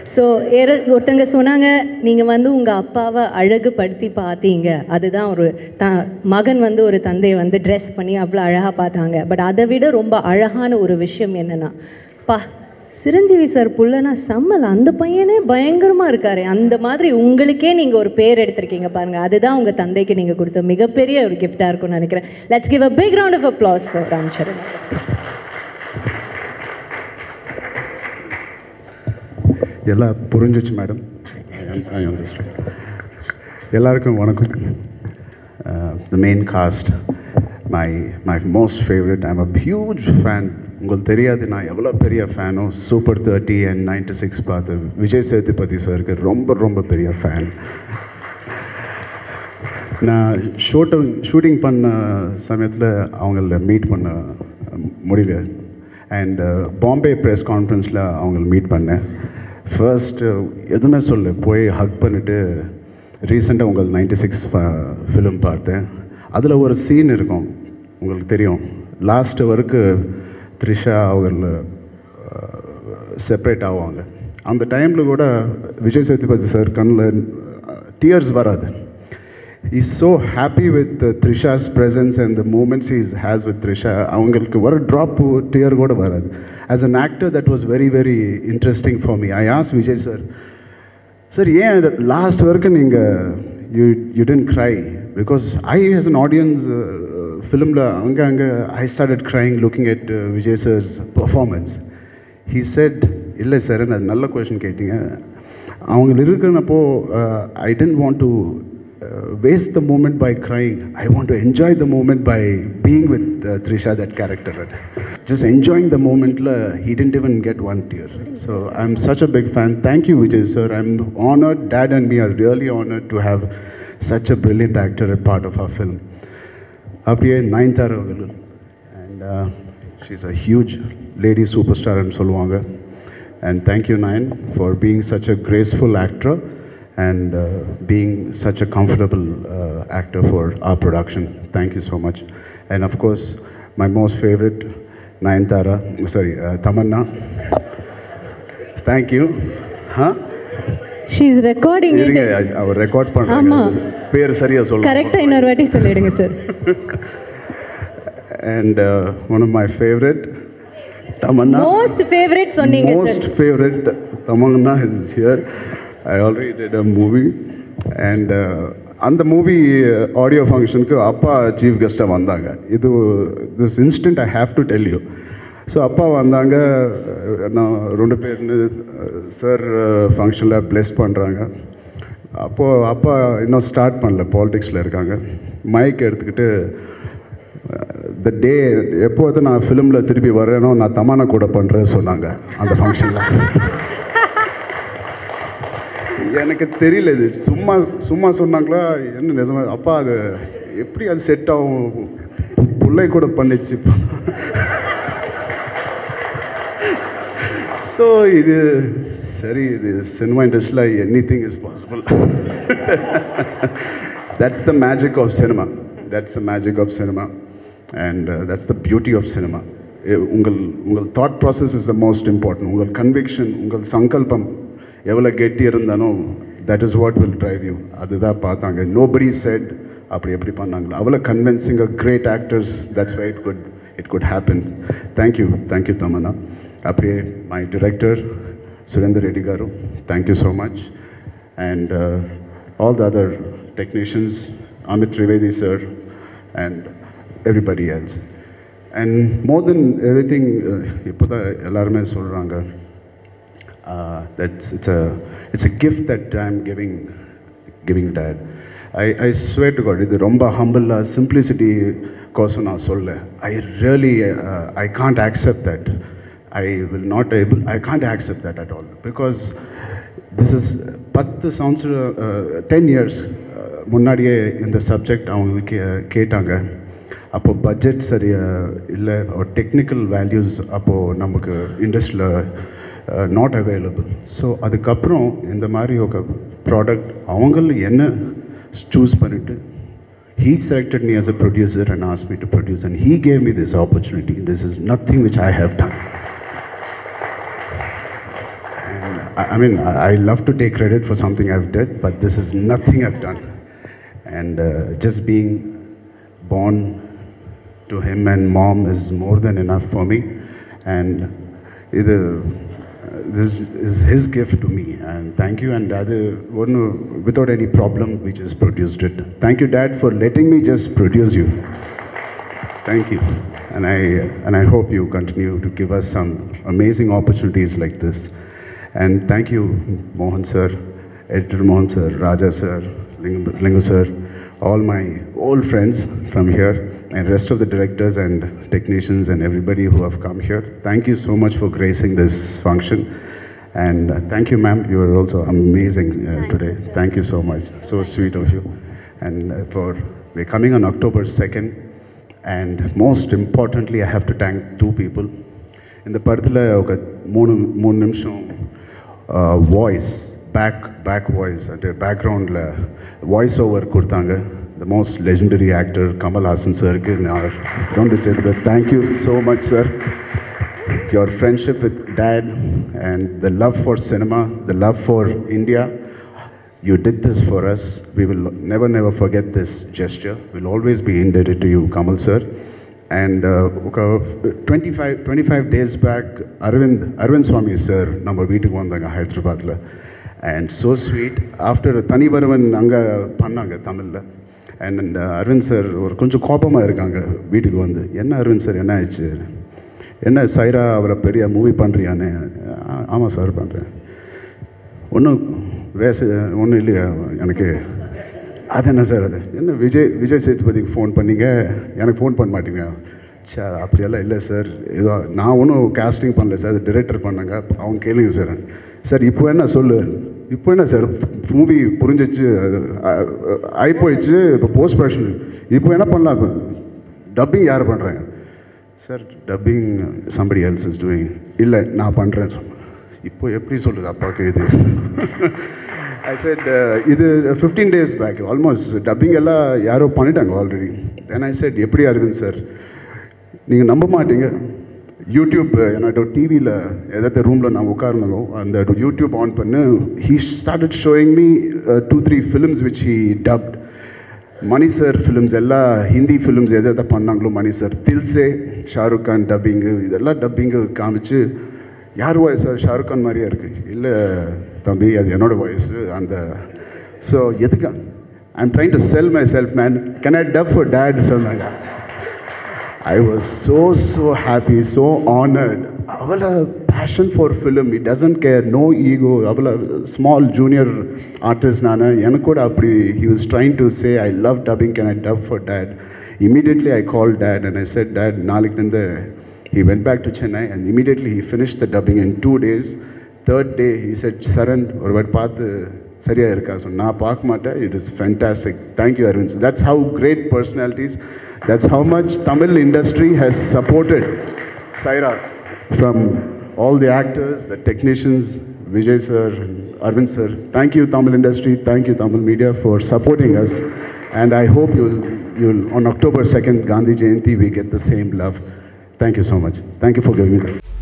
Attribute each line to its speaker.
Speaker 1: So ஒருத்தங்க சொன்னாங்க நீங்கள் வந்து உங்கள் அப்பாவை அழகுபடுத்தி பார்த்தீங்க. அதுதான் ஒரு த மகன் வந்து ஒரு தந்தையை வந்து ட்ரெஸ் பண்ணி அவ்வளோ அழகாக பார்த்தாங்க. பட் அதை விட ரொம்ப அழகான ஒரு விஷயம் என்னென்னா பா சிரஞ்சீவி சார் புள்ளனா செம்மல். அந்த பையனே பயங்கரமாக இருக்கார். அந்த மாதிரி உங்களுக்கே நீங்கள் ஒரு பேர் எடுத்திருக்கீங்க பாருங்கள் அதுதான் உங்கள் தந்தைக்கு நீங்கள் கொடுத்த மிகப்பெரிய ஒரு கிஃப்டாக இருக்கும்னு நினைக்கிறேன். Let's give a big round of applause for Ram Charan
Speaker 2: எல்லாம் புரிஞ்சிச்சு மேடம் எல்லாருக்கும் வணக்கம். The main cast my my most favourite I'm a huge fan உங்களுக்கு தெரியாது நான் எவ்வளோ பெரிய ஃபேனோ super thirty and ninety six பார்த்து விஜய் சேதுபதி சாருக்கு ரொம்ப ரொம்ப பெரிய ஃபேன் நான் ஷூட்டிங் ஷூட்டிங் பண்ண சமயத்தில் அவங்கள மீட் பண்ண முடியல. அண்ட் பாம்பே ப்ரெஸ் கான்ஃபரன்ஸில் அவங்கள மீட் பண்ணேன். ஃபர்ஸ்ட்டு uh, எதுவுமே சொல்லு போய் ஹக் பண்ணிவிட்டு ரீசெண்டாக உங்கள் நைன்டி சிக்ஸ் ஃபிலிம் பார்த்தேன். அதில் ஒரு சீன் இருக்கும். உங்களுக்கு தெரியும். லாஸ்ட் வரைக்கும் த்ரிஷா அவர்கள் செப்பரேட் ஆவாங்க. அந்த டைமில் கூட விஜய் சேதுபதி சார் கண்ணில் டியர்ஸ் வராது. Is so happy with Trisha's presence and the moments is has with Trisha அவங்களுக்கு ஒரு ட்ராப் டியர் கூட வராது. As an actor that was very very interesting for me I as Vijay sir sir ஏன் last வரைக்கும் நீங்கள் you you didn't cry because I has an audience ஃபிலிமில் அங்கே அங்கே I started crying looking at Vijay sir's performance he said இல்லை sir நான் நல்ல question கேட்டீங்க. அவங்க இருக்கிறப்போ I didn't want to waste the moment by crying. I want to enjoy the moment by being with uh, Trisha, that character. Just enjoying the moment, la, he didn't even get one tear. So I'm such a big fan. Thank you, Vijay sir. I'm honored. Dad and me are really honored to have such a brilliant actor a part of our film. அப்படியே நயன்தாரா அவர்கள் and she's a huge lady super ஸ்டார்னு சொல்லுவாங்க and thank you Nayan for being such a graceful actor and uh, being such a comfortable uh, actor for our production. Thank you so much. And of course, my most favorite, Nayantara, sorry, uh, Tamanna. Thank you. Huh?
Speaker 1: She's recording
Speaker 2: இருங்க அவர் record பண்ணுறாங்க
Speaker 1: ஆமா.
Speaker 2: பேர் சரியா சொல்லுங்க
Speaker 1: கரெக்டாக இன்னொரு வாட்டி சொல்லிடுங்க sir
Speaker 2: and one of my favourite Tamanna
Speaker 1: most favourite சொன்னீங்க sir
Speaker 2: most favorite Tamanna is I already did a movie and அந்த மூவி ஆடியோ ஃபங்க்ஷனுக்கு அப்பா சீஃப் கெஸ்ட்டாக வந்தாங்க. இது this instant I have to tell you so அப்பா வந்தாங்க நான் ரெண்டு பேர்னு சார் ஃபங்க்ஷனில் uh, ப்ளெஸ் பண்ணுறாங்க அப்போது அப்பா இன்னும் ஸ்டார்ட் பண்ணல பாலிடிக்ஸில் இருக்காங்க. மைக் எடுத்துக்கிட்டு த டே எப்போது நான் ஃபிலிமில் திருப்பி வரேனோ நான் தமானா கூட பண்ணுறேன்னு சொன்னாங்க அந்த ஃபங்க்ஷனில் எனக்கு தெரியல இது. சும்மா சும்மா சொன்னாங்களா? என்ன நிஜமா? அப்பா அது எப்படி அது செட் ஆகும்? பிள்ளை கூட பண்ணிச்சு. ஸோ இது சரி இது சினிமா இண்டஸ்ட்ரியில் anything is possible that's the magic of cinema that's the magic of cinema and that's the beauty of cinema உங்கள் உங்கள் thought process is the most important உங்கள் கன்விக்ஷன் உங்கள் சங்கல்பம் எவ்வளோ கெட்டி இருந்தாலும் that is what will drive you அதுதான் பார்த்தாங்க. நோபடி செட் அப்படி எப்படி பண்ணாங்களோ. அவ்வளோ கன்வின்சிங்காக great actors that's why it could it could happen thank you thank you Tamannaah அப்படியே my director Surender Reddy garu thank you so much and all the other technicians Amit Trivedi sir and everybody else and more than everything இப்போ தான் எல்லாருமே சொல்கிறாங்க that's it's a it's a gift that I am giving giving that I I swear to God இது ரொம்ப ஹம்பிளாக simplicity கோசம் நான் சொல்ல. I really I can't accept that I will not able I can't accept that at all because this is பத்து sounds ten years முன்னாடியே இந்த subject அவங்க கே கேட்டாங்க. அப்போது பட்ஜெட் சரியாக இல்லை டெக்னிக்கல் வேல்யூஸ் அப்போது நமக்கு இண்டஸ்ட்ரியில் நாட் அவைலபிள் ஸோ அதுக்கப்புறம் இந்த மாதிரி ஒரு ப்ராடக்ட் அவங்கள என்ன சூஸ் பண்ணிட்டு he selected me as a producer and asked me to produce and he gave me this opportunity this is nothing which i have done and I, I mean, I, I love to take credit for something I've did, but this is nothing I've done. And uh, just being born to him and mom is more than enough for me. And either this is his gift to me and thank you and one without any problem we just produced it. Thank you dad for letting me just produce you. Thank you and i and i hope you continue to give us some amazing opportunities like this. And thank you mohan sir editor mohan sir raja sir lingu, lingu sir all my old friends from here and rest of the directors and technicians and everybody who have come here. Thank you so much for gracing this function. And uh, thank you, ma'am. You were also amazing uh, today. Thank you so much. So sweet of you. And uh, for we're coming on October 2nd. And most importantly, I have to thank two people. In the Parthila, Moon Nimsham uh, voice back back voice அந்த பேக்ரவுண்டில் voice over கொடுத்தாங்க the most legendary actor Kamal Haasan சாருக்கு நான் ரெண்டு சேர்த்து thank you so much sir your friendship with dad and the love for cinema, the love for India. You did this for us. We will never, never forget this gesture. We'll always be indebted to you, Kamal sir. And uh, ఒక 25, 25 days back, Arvind, Arvind Swami sir, நம்ம வீட்டுக்கு வந்தாங்க ஹைதராபாத்தில் and so sweet after தனிபருவன் அங்கே பண்ணாங்க தமிழில். And Aravind sir ஒரு கொஞ்சம் கோபமாக இருக்காங்க வீட்டுக்கு வந்து. என்ன அரவிந்த் சார் என்ன ஆயிடுச்சு? என்ன சைரா அவரை பெரிய மூவி பண்ணுறியானே ஆமாம் சார் பண்ணுறேன் ஒன்றும் வேச ஒன்றும் இல்லையா எனக்கு? அது என்ன சார் அது? என்ன விஜய் விஜய் சேதுபதிக்கு ஃபோன் பண்ணீங்க? எனக்கு ஃபோன் பண்ண மாட்டீங்க சே அப்படியெல்லாம் இல்லை சார் ஏதோ நான் ஒன்றும் கேஸ்டிங் பண்ணல சார் டிரெக்டர் பண்ணாங்க. அவங்க கேளுங்க சார் சார் இப்போ என்ன சொல்லு? இப்போ என்ன சார்? மூவி புரிஞ்சிச்சு அது ஆகி போயிடுச்சு இப்போ போஸ்ட் ப்ரொடக்ஷன் இப்போ என்ன பண்ணலாம்? டப்பிங் யார் பண்ணுறாங்க sir dubbing somebody else is doing இல்லை நான் பண்ணுறேன் சொன்னேன் இப்போ எப்படி சொல்லுது அப்பாவுக்கு இது? ஐ செட் இது fifteen days back almost dubbing எல்லாம் யாரோ பண்ணிட்டாங்க ஆல்ரெடி தென் ஐ செட் எப்படி ஆகுதுங்க சார் நீங்கள் நம்ப மாட்டீங்க. யூடியூப் என்னோட டிவியில் எதாவது ரூமில் நான் உட்கார்ந்தோ அந்த யூடியூப் ஆன் பண்ணு he started showing me two three films which he dubbed Mani sir films எல்லாம் ஹிந்தி ஃபிலிம்ஸ் எதை எதை பண்ணாங்களோ மணி சார் தில்சே ஷாருக் கான் டப்பிங்கு இதெல்லாம் டப்பிங்கு காமிச்சு யார் வாய்ஸ் ஷாருக் கான் மாதிரியே இருக்குது இல்லை தம்பி அது என்னோடய வாய்ஸு அந்த ஸோ எதுக்கு? I am trying to sell myself man can I dub for that சொன்னாங்க I was so so happy so honoured அவ்வளோ passion for film it doesn't care no ego அவ்வளோ ஸ்மால் ஜூனியர் ஆர்டிஸ்ட் நான் எனக்கு கூட அப்படி he was trying to say I love dubbing can I dub for date immediately I call date and I set date நாளைக்கு he went back to Chennai and immediately he finished the dubbing in two days. Third day, he said, Saran, ஒரு வாட்டி பார்த்து சரியா இருக்கா so நான் பார்க்க மாட்டேன் it is fantastic thank you Aravind that's how great personalities That's how much Tamil industry has supported Saira from all the actors, the technicians, Vijay sir, Arvind sir. Thank you Tamil industry, thank you Tamil media for supporting us. And I hope you'll, you'll on October 2nd, Gandhi Jayanti, we get the same love. Thank you so much. Thank you for giving me that.